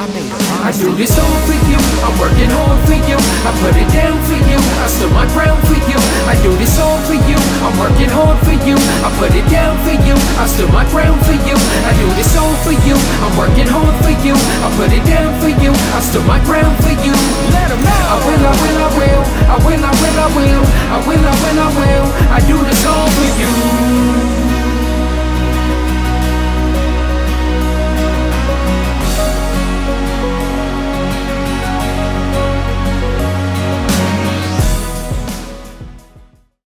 I made a I do this all for you, I'm working hard for you I put it down for you, I stood my ground for you I do this all for you, I'm working hard for you I put it down for you, I stood my ground for you I do this all for you, I'm working hard for you I put it down for you, I stood my ground for you Let 'em know I will, I will, I will I will, I will, I will, I will, I will